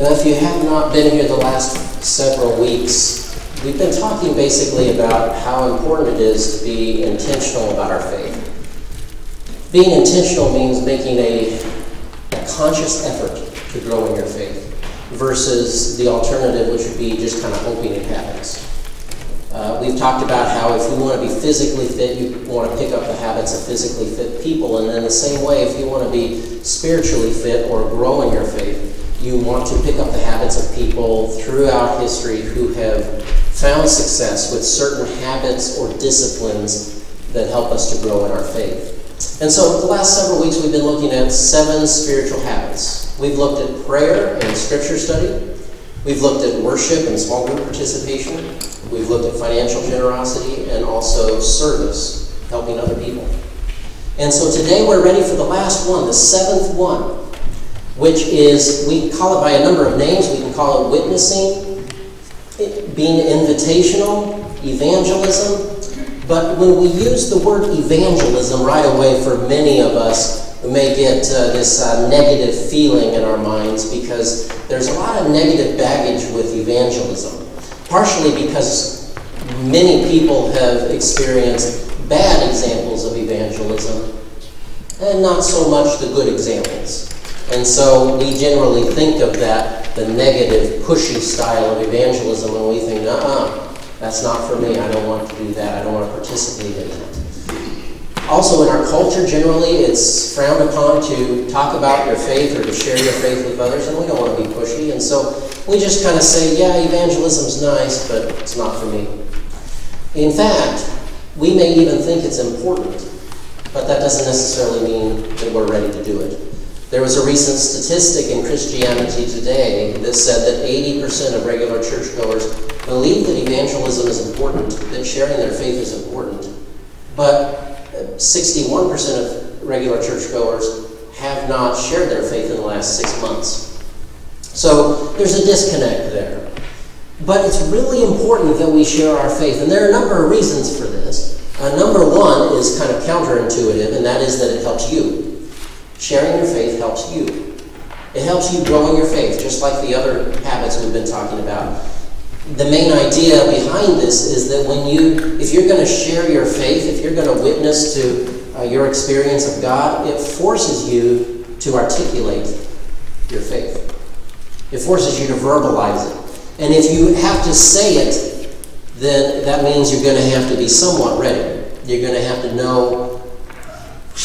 Now, if you have not been here the last several weeks, we've been talking basically about how important it is to be intentional about our faith. Being intentional means making a, a conscious effort to grow in your faith versus the alternative, which would be just kind of hoping it happens. Uh, we've talked about how if you want to be physically fit, you want to pick up the habits of physically fit people. And in the same way, if you want to be spiritually fit or grow in your faith, you want to pick up the habits of people throughout history who have found success with certain habits or disciplines that help us to grow in our faith. And so, the last several weeks, we've been looking at seven spiritual habits. We've looked at prayer and scripture study. We've looked at worship and small group participation. We've looked at financial generosity and also service, helping other people. And so today we're ready for the last one, the seventh one, which is, we call it by a number of names. We can call it witnessing, being invitational, evangelism. But when we use the word evangelism right away, for many of us, we may get uh, this uh, negative feeling in our minds because there's a lot of negative baggage with evangelism. Partially because many people have experienced bad examples of evangelism and not so much the good examples. And so we generally think of that, the negative, pushy style of evangelism, and we think, uh uh, that's not for me. I don't want to do that. I don't want to participate in that. Also, in our culture, generally, it's frowned upon to talk about your faith or to share your faith with others, and we don't want to be pushy. And so we just kind of say, yeah, evangelism's nice, but it's not for me. In fact, we may even think it's important, but that doesn't necessarily mean that we're ready to do it. There was a recent statistic in Christianity Today that said that 80% of regular churchgoers believe that evangelism is important, that sharing their faith is important. But 61% of regular churchgoers have not shared their faith in the last six months. So there's a disconnect there. But it's really important that we share our faith, and there are a number of reasons for this. Uh, number one is kind of counterintuitive, and that is that it helps you. Sharing your faith helps you. It helps you grow in your faith, just like the other habits we've been talking about the main idea behind this is that when you, if you're going to share your faith, if you're going to witness to uh, your experience of God, it forces you to articulate your faith. It forces you to verbalize it. And if you have to say it, then that means you're going to have to be somewhat ready. You're going to have to know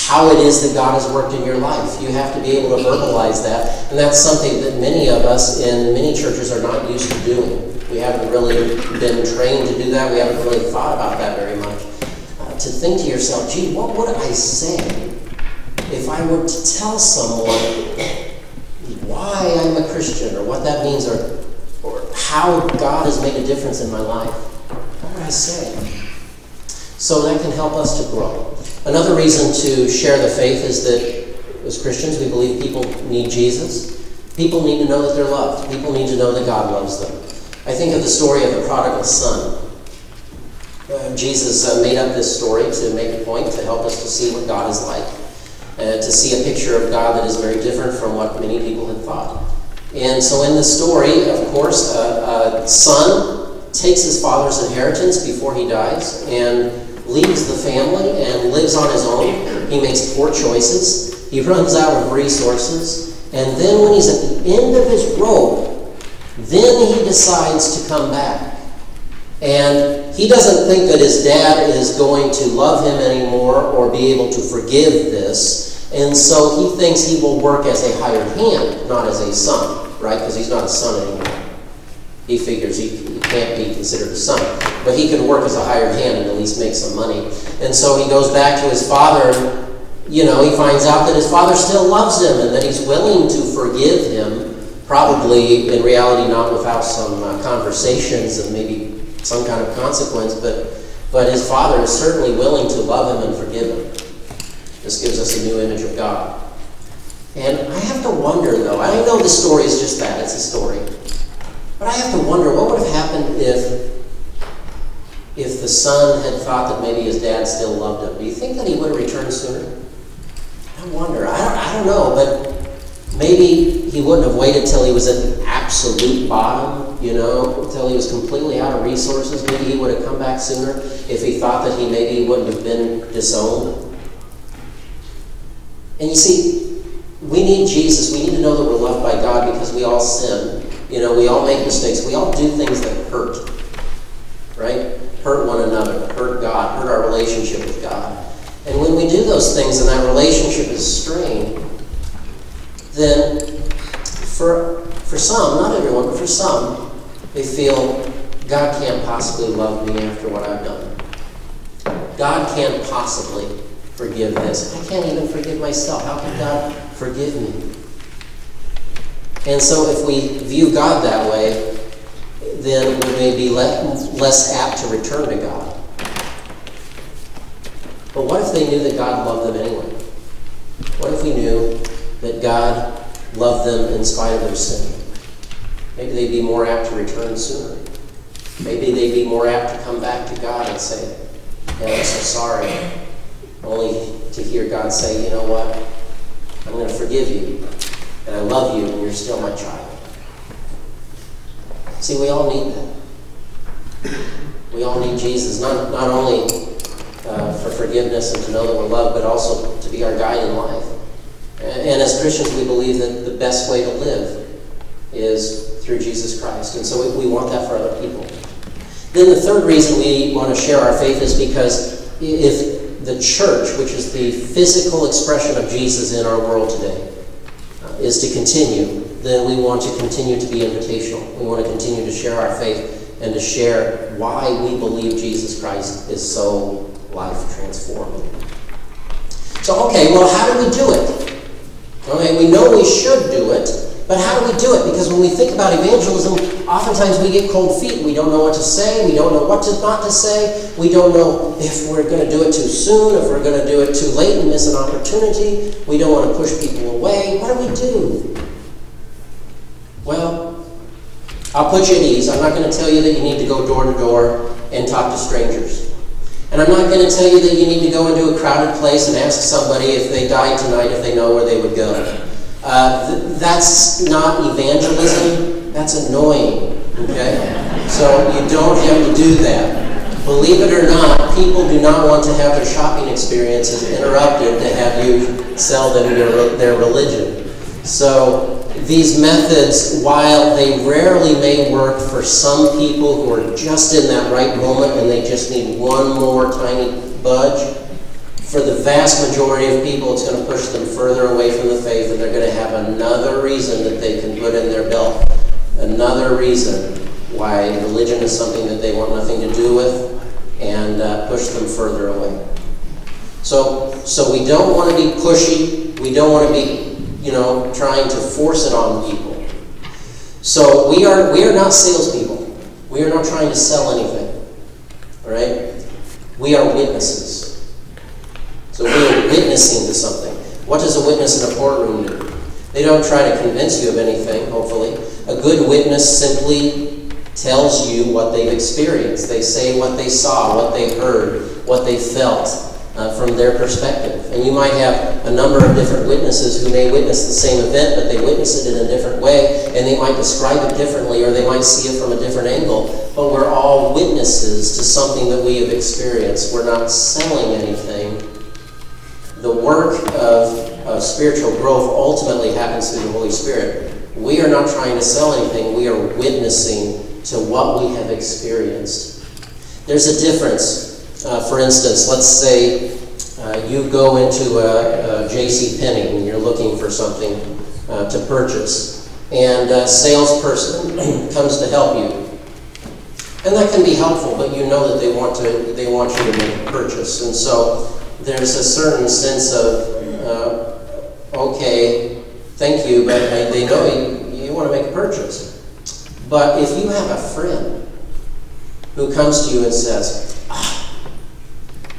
how it is that God has worked in your life. You have to be able to verbalize that. And that's something that many of us in many churches are not used to doing. We haven't really been trained to do that. We haven't really thought about that very much. Uh, to think to yourself, gee, what would I say if I were to tell someone why I'm a Christian or what that means or, or how God has made a difference in my life? What would I say? So that can help us to grow. Another reason to share the faith is that as Christians, we believe people need Jesus. People need to know that they're loved. People need to know that God loves them. I think of the story of the prodigal son. Uh, Jesus uh, made up this story to make a point, to help us to see what God is like, uh, to see a picture of God that is very different from what many people had thought. And so, in the story, of course, a, a son takes his father's inheritance before he dies and leaves the family and lives on his own. He makes poor choices. He runs out of resources. And then, when he's at the end of his rope, then he decides to come back. And he doesn't think that his dad is going to love him anymore or be able to forgive this. And so he thinks he will work as a hired hand, not as a son, right? Because he's not a son anymore. He figures he, can't be considered a son. But he can work as a hired hand and at least make some money. And so he goes back to his father and, you know, he finds out that his father still loves him and that he's willing to forgive him probably in reality not without some uh, conversations and maybe some kind of consequence, but, but his father is certainly willing to love him and forgive him. This gives us a new image of God. And I have to wonder, though, I know the story is just that, it's a story. But I have to wonder what would have happened if, if the son had thought that maybe his dad still loved him. Do you think that he would have returned sooner? I wonder. I don't, I don't know, but Maybe he wouldn't have waited till he was at the absolute bottom, you know, until he was completely out of resources. Maybe he would have come back sooner if he thought that he maybe wouldn't have been disowned. And you see, we need Jesus. We need to know that we're loved by God because we all sin. You know, we all make mistakes. We all do things that hurt, right? Hurt one another, hurt God, hurt our relationship with God. And when we do those things and that relationship is strained, then for, for some, not everyone, but for some, they feel God can't possibly love me after what I've done. God can't possibly forgive this. I can't even forgive myself. How can God forgive me? And so, if we view God that way, then we may be less apt to return to God. But what if they knew that God loved them anyway? What if we knew that God loved them in spite of their sin? Maybe they'd be more apt to return sooner. Maybe they'd be more apt to come back to God and say, I'm so sorry. Only to hear God say, You know what? I'm going to forgive you. Love you, and you're still my child. See, we all need that. We all need Jesus, not, not only uh, for forgiveness and to know that we're loved, but also to be our guide in life. And as Christians, we believe that the best way to live is through Jesus Christ. And so we want that for other people. Then the third reason we want to share our faith is because if the church, which is the physical expression of Jesus in our world today, is to continue, then we want to continue to be invitational. We want to continue to share our faith and to share why we believe Jesus Christ is so life transforming. So, okay, well, how do we do it? Okay, we know we should do it, but how do we do it? Because when we think about evangelism, oftentimes we get cold feet. We don't know what to say. We don't know what to not to say. We don't know if we're going to do it too soon, if we're going to do it too late and miss an opportunity. We don't want to push people away. What do we do? Well, I'll put you at ease. I'm not going to tell you that you need to go door to door and talk to strangers. And I'm not going to tell you that you need to go into a crowded place and ask somebody if they died tonight, if they know where they would go. Uh, th that's not evangelism. That's annoying. Okay? So you don't have to do that. Believe it or not, people do not want to have their shopping experiences interrupted to have you sell them your, their religion. So these methods, while they rarely may work for some people who are just in that right moment and they just need one more tiny budge, for the vast majority of people, it's going to push them further away from the faith, and they're going to have another reason that they can put in their belt, another reason why religion is something that they want nothing to do with, and uh, push them further away. So, so we don't want to be pushy. We don't want to be you know, trying to force it on people. So we are we are not salespeople. We are not trying to sell anything. All right? We are witnesses. So we are witnessing to something. What does a witness in a courtroom do? They don't try to convince you of anything, hopefully. A good witness simply tells you what they've experienced. They say what they saw, what they heard, what they felt uh, from their perspective. And you might have a number of different witnesses who may witness the same event, but they witness it in a different way, and they might describe it differently, or they might see it from a different angle. But we're all witnesses to something that we have experienced. We're not selling anything. The work of, of spiritual growth ultimately happens through the Holy Spirit. We are not trying to sell anything, we are witnessing to what we have experienced. There's a difference uh, for instance, let's say uh, you go into a, a J.C. Penney and you're looking for something uh, to purchase, and a salesperson comes to help you. And that can be helpful, but you know that they want to they want you to make a purchase, and so there's a certain sense of uh, okay, thank you, but they know you, you want to make a purchase. But if you have a friend who comes to you and says, ah,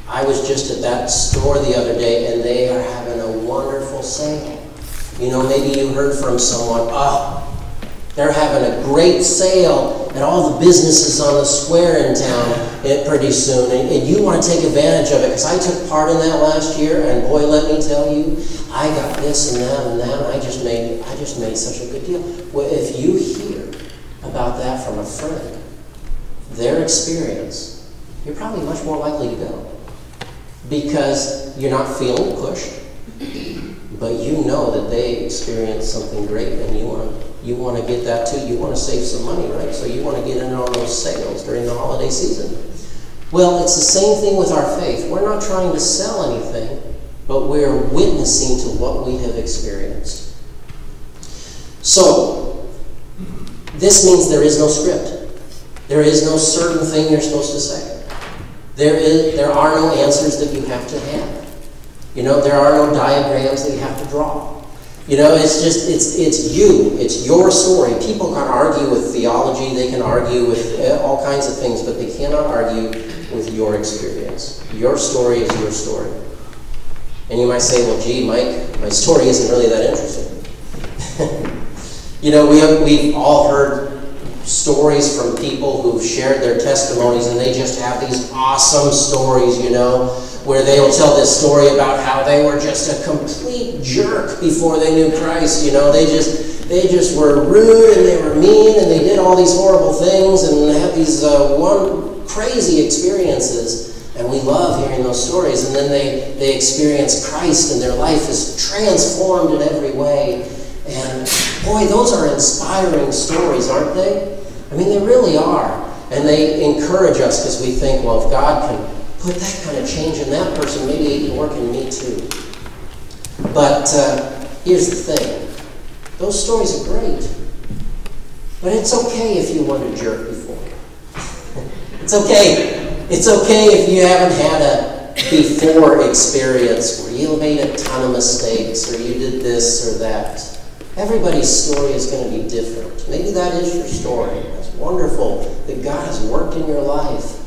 I was just at that store the other day and they are having a wonderful sale. You know, maybe you heard from someone, oh, they're having a great sale at all the businesses on the square in town it, pretty soon, and, and you want to take advantage of it because I took part in that last year, and boy, let me tell you, I got this and that and that, and I just made I just made such a good deal. Well, if you hear about that from a friend, their experience, you're probably much more likely to go. Because you're not feeling pushed, but you know that they experienced something great, and you want you want to get that too. You want to save some money, right? So you want to get in on those sales during the holiday season. Well, it's the same thing with our faith. We're not trying to sell anything, but we're witnessing to what we have experienced. So, this means there is no script. There is no certain thing you're supposed to say. There, is, there are no answers that you have to have. You know, there are no diagrams that you have to draw. You know, it's just, it's, it's you. It's your story. People can argue with theology, they can argue with uh, all kinds of things, but they cannot argue with your experience. Your story is your story. And you might say, well, gee, Mike, my story isn't really that interesting. you know, we have, we've all heard stories from people who've shared their testimonies, and they just have these awesome stories, you know, where they will tell this story about how they were just a complete jerk before they knew Christ. You know, they just they just were rude and they were mean and they did all these horrible things and had these uh, one crazy experiences. And we love hearing those stories. And then they, they experience Christ and their life is transformed in every way. And boy, those are inspiring stories, aren't they? I mean, they really are. And they encourage us because we think, well, if God can put that kind of change in that person, maybe it can work in me too. But uh, here's the thing those stories are great. But it's okay if you weren't a jerk before. it's okay. It's okay if you haven't had a before experience where you made a ton of mistakes or you did this or that. Everybody's story is going to be different. Maybe that is your story. It's wonderful that God has worked in your life.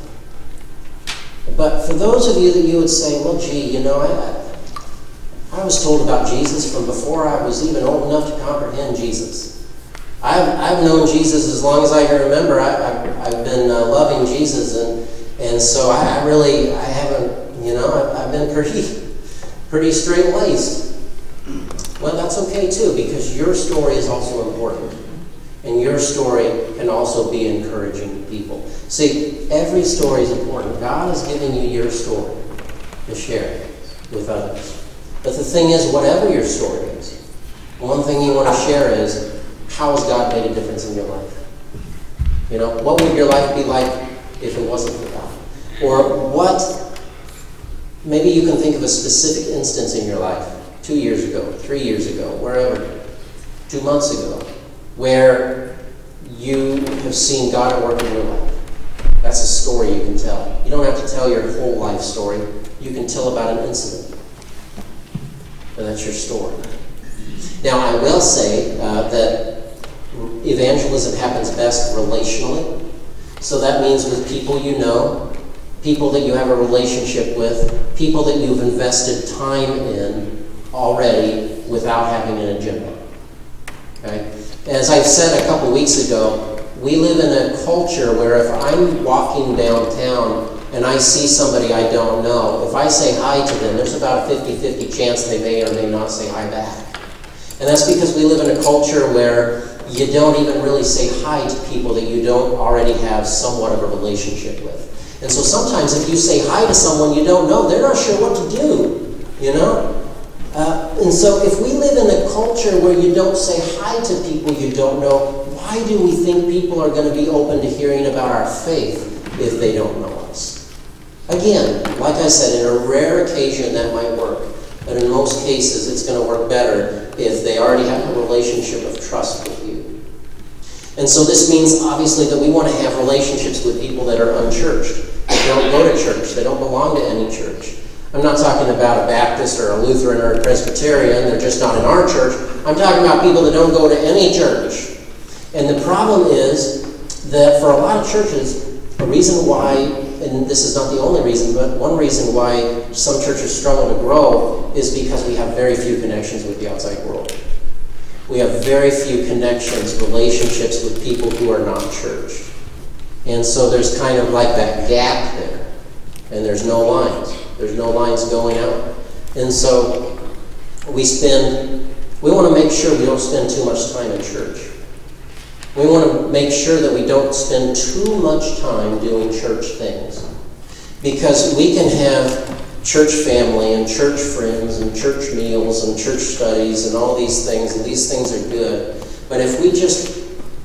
But for those of you that you would say, well, gee, you know, I, I was told about Jesus from before I was even old enough to comprehend Jesus. I've, I've known Jesus as long as I can remember. I, have I've been uh, loving Jesus, and, and so I, I really, I haven't, you know, I've, I've been pretty, pretty straight-laced. Well, that's okay too, because your story is also important. And your story can also be encouraging to people. See, every story is important. God has given you your story to share with others. But the thing is, whatever your story is, one thing you want to share is how has God made a difference in your life? You know, what would your life be like if it wasn't for God? Or what, maybe you can think of a specific instance in your life, two years ago, three years ago, wherever, two months ago, where you have seen God at work in your life. That's a story you can tell. You don't have to tell your whole life story. You can tell about an incident. And that's your story. Now, I will say uh, that evangelism happens best relationally. So that means with people you know, people that you have a relationship with, people that you've invested time in already without having an agenda. Okay? As I said a couple weeks ago, we live in a culture where if I'm walking downtown and I see somebody I don't know, if I say hi to them, there's about a 50 50 chance they may or may not say hi back. And that's because we live in a culture where you don't even really say hi to people that you don't already have somewhat of a relationship with. And so sometimes if you say hi to someone you don't know, they're not sure what to do, you know? Uh, and so, if we live in a culture where you don't say hi to people you don't know, why do we think people are going to be open to hearing about our faith if they don't know us? Again, like I said, in a rare occasion that might work, but in most cases it's going to work better if they already have a relationship of trust with you. And so this means obviously that we want to have relationships with people that are unchurched. They don't go to church, they don't belong to any church. I'm not talking about a Baptist or a Lutheran or a Presbyterian, they're just not in our church. I'm talking about people that don't go to any church. And the problem is that for a lot of churches, a reason why, and this is not the only reason, but one reason why some churches struggle to grow is because we have very few connections with the outside world. We have very few connections, relationships with people who are not church. And so there's kind of like that gap there. And there's no lines. There's no lines going out. And so we spend, we want to make sure we don't spend too much time in church. We want to make sure that we don't spend too much time doing church things. Because we can have church family and church friends and church meals and church studies and all these things, and these things are good. But if we just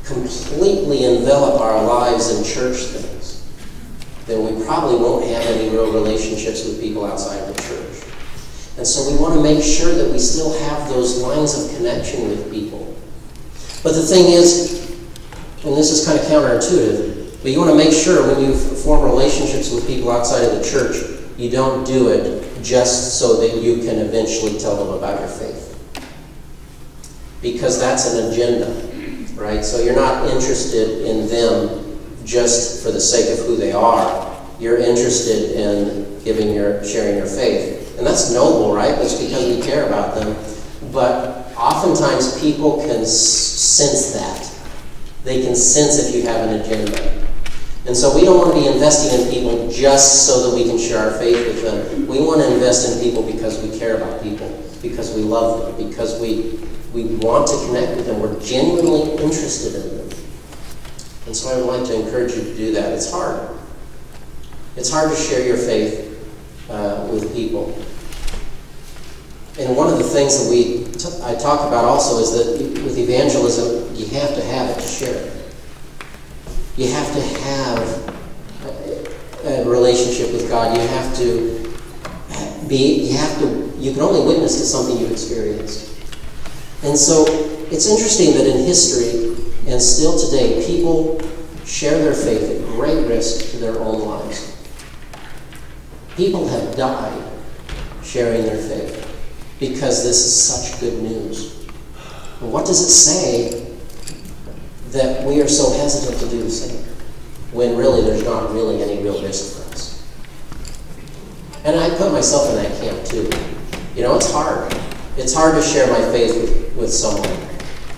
completely envelop our lives in church things, then we probably won't have any real relationships with people outside of the church. And so we want to make sure that we still have those lines of connection with people. But the thing is, and this is kind of counterintuitive, but you want to make sure when you form relationships with people outside of the church, you don't do it just so that you can eventually tell them about your faith. Because that's an agenda, right? So you're not interested in them just for the sake of who they are. You're interested in giving your sharing your faith. And that's noble, right? That's because we care about them. But oftentimes people can sense that. They can sense if you have an agenda. And so we don't want to be investing in people just so that we can share our faith with them. We want to invest in people because we care about people, because we love them, because we, we want to connect with them. We're genuinely interested in them. And so I would like to encourage you to do that. It's hard. It's hard to share your faith uh, with people. And one of the things that we I talk about also is that with evangelism, you have to have it to share it. You have to have a, a relationship with God. You have to be, you have to, you can only witness to something you've experienced. And so it's interesting that in history and still today, people share their faith at great risk to their own lives. People have died sharing their faith because this is such good news. what does it say that we are so hesitant to do the same when really there's not really any real risk for us. And I put myself in that camp too. You know, it's hard. It's hard to share my faith with, with someone.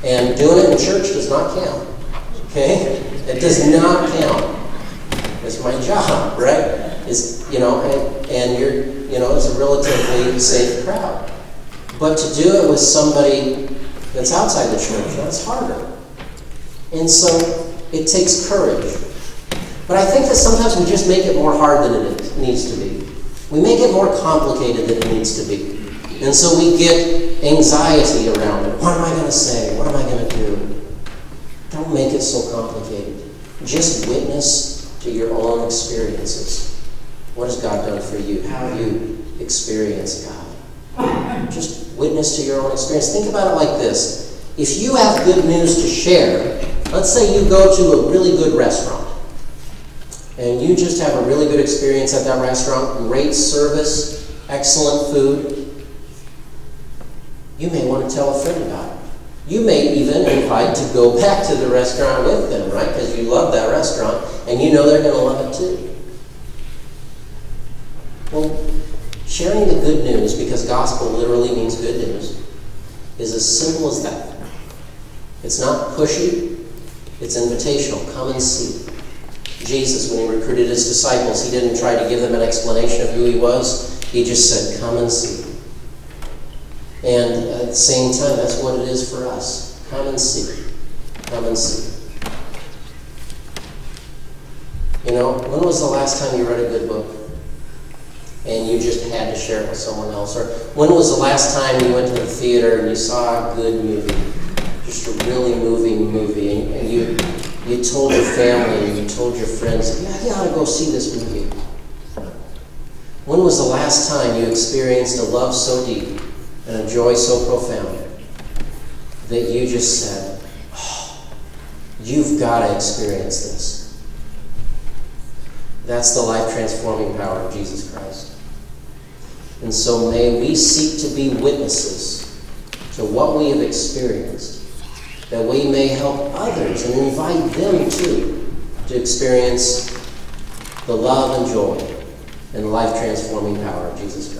And doing it in church does not count. Okay? It does not count. It's my job, right? Is you know, and, and you're you know, it's a relatively safe crowd. But to do it with somebody that's outside the church, that's harder. And so it takes courage. But I think that sometimes we just make it more hard than it needs to be. We make it more complicated than it needs to be. And so we get anxiety around it. What am I going to say? What am I going to do? Don't make it so complicated. Just witness to your own experiences. What has God done for you? How have you experienced God? Just witness to your own experience. Think about it like this. If you have good news to share, Let's say you go to a really good restaurant and you just have a really good experience at that restaurant, great service, excellent food. You may want to tell a friend about it. You may even invite to go back to the restaurant with them, right? Because you love that restaurant and you know they're going to love it too. Well, sharing the good news, because gospel literally means good news, is as simple as that. It's not pushy, it's invitational. Come and see. Jesus, when he recruited his disciples, he didn't try to give them an explanation of who he was. He just said, Come and see. And at the same time, that's what it is for us. Come and see. Come and see. You know, when was the last time you read a good book? And you just had to share it with someone else? Or when was the last time you went to the theater and you saw a good movie? just a really moving movie, and, you you told your family and you told your friends, yeah, you ought to go see this movie. When was the last time you experienced a love so deep and a joy so profound that you just said, oh, you've got to experience this? That's the life transforming power of Jesus Christ. And so may we seek to be witnesses to what we have experienced that we may help others and invite them too to experience the love and joy and life transforming power of Jesus Christ.